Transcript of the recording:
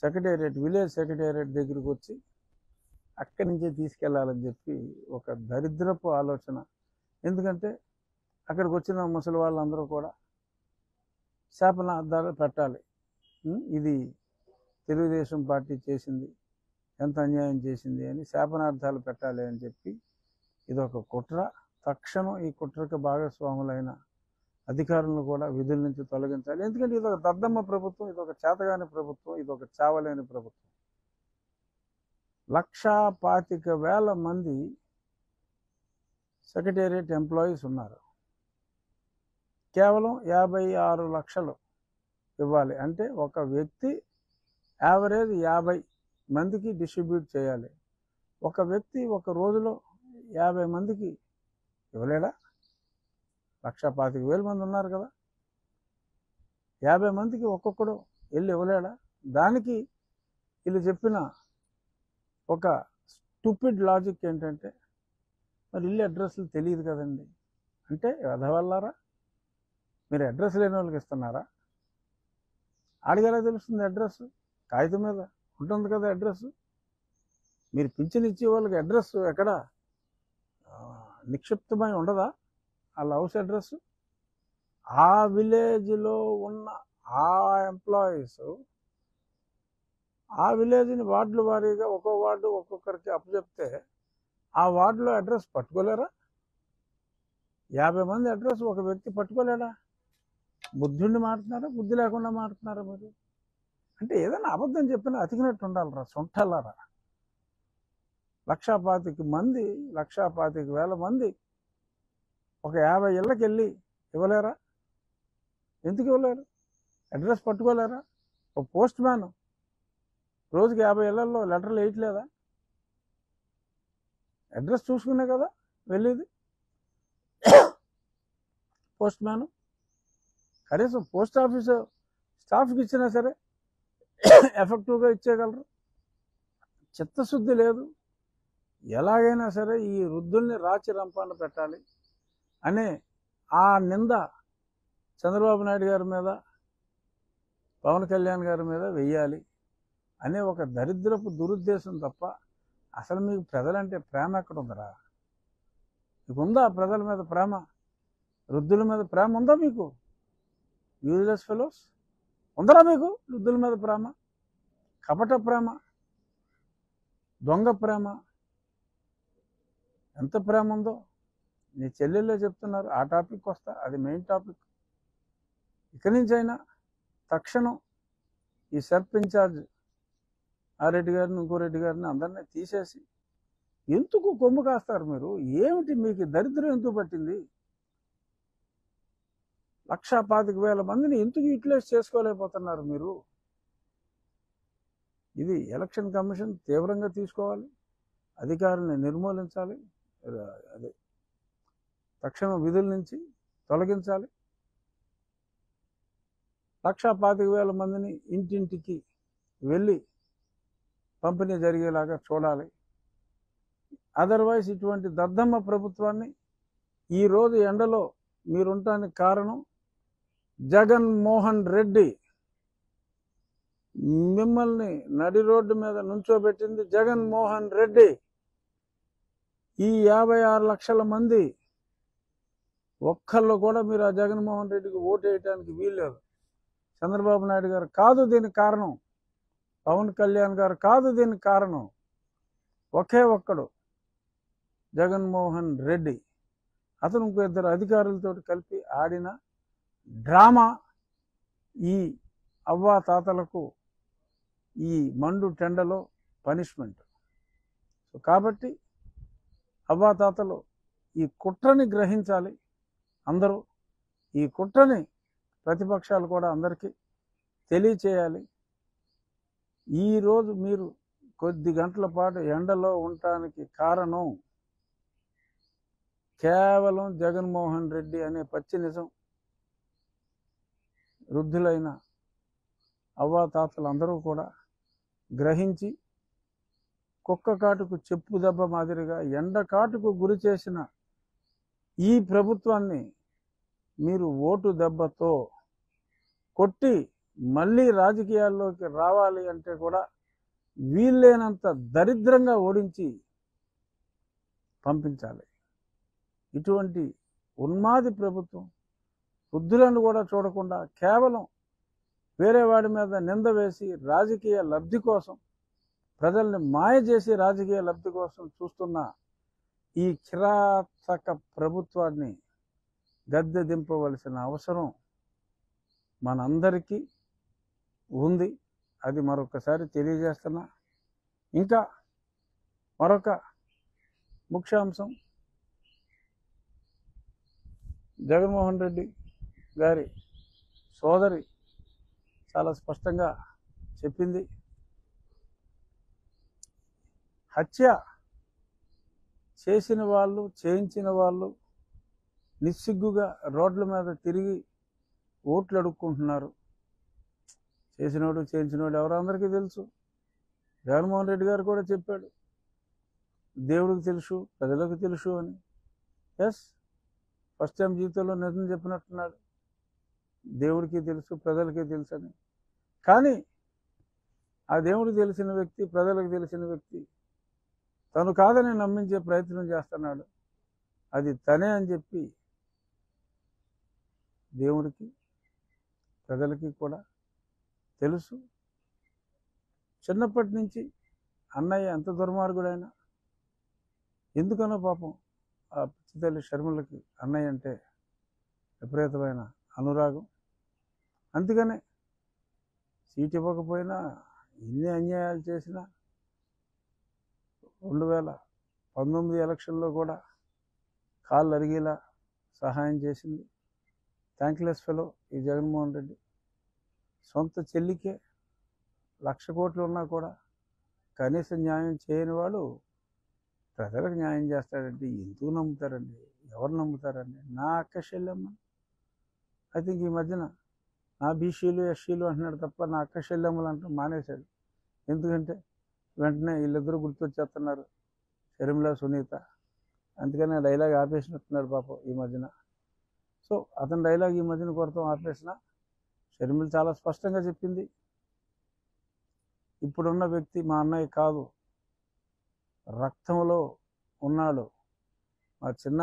Secretariat village secretariat దగ్గరికి వచ్చి అక్కడి నుంచే తీసుకెళ్ళాలని చెప్పి ఒక దరిద్రపు ఆలోచన. ఎందుకంటే అక్కడికి వచ్చిన ముసలి వాళ్ళందరూ కూడా శాపన అద్దాలు పెట్టాలి. ఇది తెలుగుదేశం పార్టీ చేసింది ఎంత అన్యాయం చేసింది అని శాపనార్థాలు పెట్టాలి అని చెప్పి ఇది ఒక కుట్ర. తక్షణం ఈ కుట్రకు భాగస్వాములైన అధికారులను కూడా విధుల నుంచి తొలగించాలి. ఎందుకంటే ఇది ఒక దద్దమ్మ ప్రభుత్వం ఇది ఒక చేతగాని ప్రభుత్వం ఇది ఒక చావలేని ప్రభుత్వం. లక్షా పాతిక వేల మంది సెక్రటేరియట్ ఎంప్లాయీస్ ఉన్నారు. కేవలం యాభై ఆరు లక్షలు ఇవ్వాలి. అంటే ఒక వ్యక్తి యావరేజ్ యాభై మందికి డిస్ట్రిబ్యూట్ చేయాలి. ఒక వ్యక్తి ఒక రోజులో యాభై మందికి ఇవ్వలేడా? లక్ష పాతిక వేల మంది ఉన్నారు కదా. యాభై మందికి ఒక్కొక్కడు వెళ్ళి ఇవ్వలేడా? దానికి వీళ్ళు చెప్పిన ఒక స్టూపిడ్ లాజిక్ ఏంటంటే మరి ఇల్లు అడ్రస్లు తెలియదు కదండి. అంటే వెధవల్లారా? మీరు అడ్రస్ లేని వాళ్ళకి ఇస్తున్నారా? ఆడిగేలా తెలుస్తుంది అడ్రస్? కాగితం మీద ఉంటుంది కదా అడ్రస్. మీరు పింఛన్ ఇచ్చే వాళ్ళకి అడ్రస్ ఎక్కడ? నిక్షిప్తమై ఉండదా? వాళ్ళ హౌస్ అడ్రస్ ఆ విలేజ్లో ఉన్న ఆ ఎంప్లాయీస్ ఆ విలేజ్ని వార్డుల వారీగా ఒక్కో వార్డు ఒక్కొక్కరికి అప్పచెప్తే ఆ వార్డులో అడ్రస్ పట్టుకోలేరా? యాభై మంది అడ్రస్ ఒక వ్యక్తి పట్టుకోలేడా? బుద్ధుడిని మారుతున్నారా? బుద్ధి లేకుండా మారుతున్నారా మీరు? అంటే ఏదైనా అబద్ధం చెప్పినా అతికినట్టు ఉండాలిరా సొంటలారా లక్షా పాతిక మంది లక్షా పాతిక వేల మంది ఒక యాభై ఇళ్ళకి వెళ్ళి ఇవ్వలేరా? ఎందుకు ఇవ్వలేరు? అడ్రస్ పట్టుకోలేరా? ఒక పోస్ట్ మ్యాన్. రోజుకి యాభై ఇళ్ళలో లెటర్లు వేయట్లేదా? అడ్రస్ చూసుకునే కదా వెళ్ళేది. Postman. కనీసం పోస్ట్ ఆఫీస్ స్టాఫ్కి ఇచ్చినా సరే ఎఫెక్టివ్గా ఇచ్చేయగలరు. చిత్తశుద్ధి లేదు. ఎలాగైనా సరే ఈ వృద్ధుల్ని రాచి రంపాన పెట్టాలి. అనే ఆ నింద చంద్రబాబు నాయుడు గారి మీద పవన్ కళ్యాణ్ గారి మీద వెయ్యాలి అనే ఒక దరిద్రపు దురుద్దేశం తప్ప అసలు మీకు ప్రజలంటే ప్రేమ ఎక్కడ ఉందరా మీకు ఉందా ప్రజల మీద ప్రేమ? వృద్ధుల మీద ప్రేమ ఉందా మీకు? యూజ్లెస్ ఫెలోస్ ఉందరా మీకు వృద్ధుల మీద ప్రేమ? కపట ప్రేమ? దొంగ ప్రేమ? ఎంత ప్రేమ ఉందో? నీ చెల్లెళ్ళే చెప్తున్నారు ఆ టాపిక్ వస్తా అది మెయిన్ టాపిక్. ఇక్కడి నుంచైనా అయినా తక్షణం ఈ సర్ప్ ఇన్ఛార్జ్ ఆ రెడ్డి గారిని ఇంకో రెడ్డి గారిని అందరినీ తీసేసి ఎందుకు కొమ్ము కాస్తారు మీరు? ఏమిటి మీకు దరిద్రం ఎందుకు పట్టింది? లక్షా పాతిక వేల మందిని ఎందుకు యూటిలైజ్ చేసుకోలేకపోతున్నారు మీరు? ఇది ఎలక్షన్ కమిషన్ తీవ్రంగా తీసుకోవాలి అధికారుల్ని నిర్మూలించాలి అదే తక్షణ విధుల నుంచి తొలగించాలి. లక్షా పాతిక వేల మందిని ఇంటింటికి వెళ్ళి పంపిణీ జరిగేలాగా చూడాలి. అదర్వైజ్ ఇటువంటి దద్దమ్మ ప్రభుత్వాన్ని ఈరోజు ఎండలో మీరుంటానికి కారణం జగన్మోహన్ రెడ్డి. మిమ్మల్ని నడి రోడ్డు మీద నుంచోబెట్టింది జగన్మోహన్ రెడ్డి. ఈ యాభై ఆరు లక్షల మంది ఒక్కళ్ళు కూడా మీరు ఆ జగన్మోహన్ రెడ్డికి ఓటు వేయటానికి వీల్లేదు. చంద్రబాబు నాయుడు గారు కాదు దీనికి కారణం. పవన్ కళ్యాణ్ గారు కాదు దీనికి కారణం. ఒకే ఒక్కడు జగన్మోహన్ రెడ్డి. అతను ఇంకో ఇద్దరు అధికారులతో కలిపి ఆడిన డ్రామా ఈ అవ్వా తాతలకు ఈ మండు టెండలో పనిష్మెంట్. సో కాబట్టి అవ్వా తాతలు ఈ కుట్రని గ్రహించాలి. అందరూ ఈ కుట్రని ప్రతిపక్షాలు కూడా అందరికీ తెలియచేయాలి. ఈరోజు మీరు కొద్ది గంటల పాటు ఎండలో ఉండటానికి కారణం కేవలం జగన్మోహన్ రెడ్డి అనే పచ్చి నిజం. వృద్ధులైన అవ్వాతాతలు అందరూ కూడా గ్రహించి కుక్క కాటుకు చెప్పు దెబ్బ మాదిరిగా ఎండ కాటుకు గురి చేసిన ఈ ప్రభుత్వాన్ని మీరు ఓటు దెబ్బతో కొట్టి మళ్ళీ రాజకీయాల్లోకి రావాలి అంటే కూడా వీల్లేనంత దరిద్రంగా ఓడించి పంపించాలి. ఇటువంటి ఉన్మాది ప్రభుత్వం వృద్ధులను కూడా చూడకుండా కేవలం వేరే వాడి మీద నింద వేసి రాజకీయ లబ్ధి కోసం ప్రజల్ని మాయ చేసి రాజకీయ లబ్ధి కోసం చూస్తున్న ఈ కిరాతక ప్రభుత్వాన్ని గద్దె దింపవలసిన అవసరం మనందరికీ ఉంది. అది మరొకసారి తెలియజేస్తున్నా. ఇంకా మరొక ముఖ్యాంశం జగన్మోహన్ రెడ్డి గారి సోదరి చాలా స్పష్టంగా చెప్పింది. హత్య చేసిన వాళ్ళు చేయించిన వాళ్ళు నిస్సిగ్గుగా రోడ్ల మీద తిరిగి ఓట్లు అడుక్కుంటున్నారు. చేసినోడు చేయించినోడు ఎవరో అందరికీ తెలుసు. జగన్మోహన్ రెడ్డి గారు కూడా చెప్పాడు. దేవుడికి తెలుసు ప్రజలకు తెలుసు అని. ఎస్ ఫస్ట్ టైం జీవితంలో నిజం చెప్పినట్టున్నాడు. దేవుడికి తెలుసు ప్రజలకి తెలుసు అని. కానీ ఆ దేవుడికి తెలిసిన వ్యక్తి ప్రజలకు తెలిసిన వ్యక్తి తను కాదని నమ్మించే ప్రయత్నం చేస్తున్నాడు. అది తనే అని చెప్పి దేవుడికి ప్రజలకి కూడా తెలుసు. చిన్నప్పటి నుంచి అన్నయ్య ఎంత దుర్మార్గుడైనా ఎందుకనో పాపం ఆ పిచ్చి తల్లి షర్మిలకి అన్నయ్య అంటే విపరీతమైన అనురాగం. అందుకనే సీట్ ఇవ్వకపోయినా ఎన్ని అన్యాయాలు చేసినా రెండు వేల పంతొమ్మిది ఎలక్షన్లో కూడా కాళ్ళు అరిగేలా సహాయం చేసింది. థ్యాంక్లెస్ ఫెలో ఈ జగన్మోహన్ రెడ్డి. సొంత చెల్లికే లక్ష కోట్లు ఉన్నా కూడా కనీస న్యాయం చేయని వాడు ప్రజలకు న్యాయం చేస్తాడంటే ఎందుకు నమ్ముతారండి? ఎవరు నమ్ముతారండి? నా అక్క చెల్లెమ్మ. ఐ థింక్ ఈ మధ్యన నా బీసీలు ఎస్సీలు అంటున్నాడు తప్ప నా అక్క చెల్లెమ్మలు అంటూ మానేశాడు. ఎందుకంటే వెంటనే వీళ్ళిద్దరూ గుర్తొచ్చేస్తున్నారు. షర్మిల సునీత. అందుకని డైలాగ్ ఆపేసినట్టున్నాడు పాపం ఈ మధ్యన. సో అతని డైలాగ్ ఈ మధ్యన కొడతాం ఆపేసిన. షర్మిల చాలా స్పష్టంగా చెప్పింది. ఇప్పుడున్న వ్యక్తి మా అన్నయ్య కాదు. రక్తంలో ఉన్నాడు. మా చిన్న